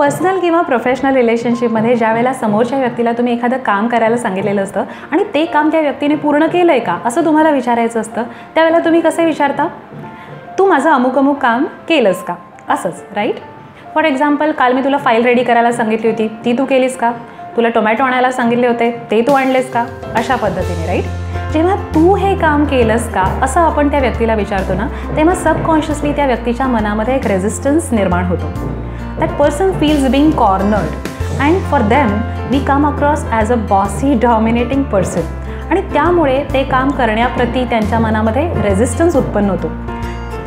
Personal किंवा professional रिलेशनशिपमध्ये ज्या वेळेला समोरच्या व्यक्तीला तुम्ही एखादं काम करायला सांगितलेलं असतं आणि ते काम त्या व्यक्तीने पूर्ण केलं आहे का असं तुम्हाला विचारायचं असतं त्यावेळेला तुम्ही कसे विचारता? तू माझं अमुक अमुक काम केलंस का? असंच राईट फॉर एक्झाम्पल काल मी तुला फाईल रेडी करायला सांगितली होती. ती तू केलीस का? तुला टोमॅटो आणायला सांगितले होते. ते तू आणलेस का? अशा पद्धतीने राईट जेव्हा तू हे काम केलंस का असं आपण त्या व्यक्तीला विचारतो ना तेव्हा सबकॉन्शियसली त्या व्यक्तीच्या मनामध्ये एक रेझिस्टन्स निर्माण होतो. That person feels being cornered. And for them we come across as a bossy dominating person आणि त्यामुळे ते काम करण्याप्रती त्यांच्या मनामध्ये रेझिस्टन्स उत्पन्न होतो.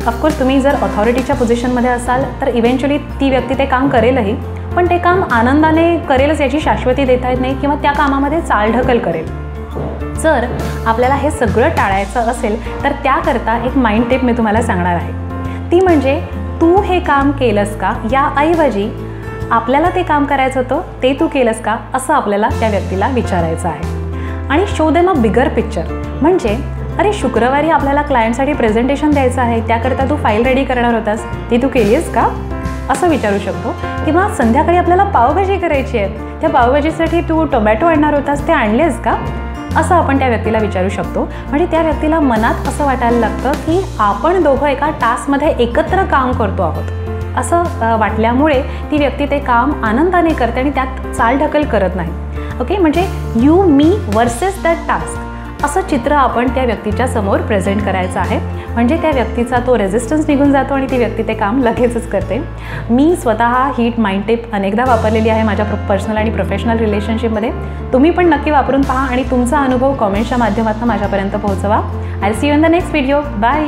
ऑफकोर्स तुम्ही जर ऑथॉरिटीच्या पोझिशनमध्ये असाल तर इव्हेंच्युअली ती व्यक्ती ते काम करेलही. पण ते काम आनंदाने करेलच याची शाश्वती देता येत नाही किंवा त्या कामामध्ये चालढकल करेल. जर आपल्याला हे सगळं टाळायचं असेल तर त्याकरता एक माइंड टिप मी तुम्हाला सांगणार आहे. ती म्हणजे तू हे काम केलंस का? याऐवजी आपल्याला ते काम करायचं होतं ते तू केलंस का? असं आपल्याला त्या व्यक्तीला विचारायचं आहे. आणि show them a bigger picture म्हणजे अरे शुक्रवारी आपल्याला क्लायंटसाठी प्रेझेंटेशन द्यायचं आहे त्याकरता तू फाईल रेडी करणार होतास ती तू केली आहेस का? असं विचारू शकतो. किंवा संध्याकाळी आपल्याला पावभाजी करायची आहे त्या पावभाजीसाठी तू टोमॅटो आणणार होतास ते आणलेस का? असं आपण त्या व्यक्तीला विचारू शकतो. म्हणजे त्या व्यक्तीला मनात असं वाटायला लागतं की आपण दोघं एका टास्कमध्ये एकत्र काम करतो आहोत. असं वाटल्यामुळे ती व्यक्ती ते काम आनंदाने करते आणि त्यात चालढकल करत नाही. ओके? म्हणजे you me versus that task असं चित्र आपण त्या व्यक्तीच्या समोर प्रेझेंट करायचं आहे. म्हणजे त्या व्यक्तीचा तो रेझिस्टन्स निघून जातो आणि ती व्यक्ती ते काम लगेचच करते. मी स्वतः हीट माइंड टेप अनेकदा वापरलेली आहे माझ्या पर्सनल आणि प्रोफेशनल रिलेशनशिपमध्ये तुम्ही पण नक्की वापरून पहा आणि तुमचा अनुभव कॉमेंटच्या माध्यमातून माझ्यापर्यंत पोहोचवा. I see you in the next video bye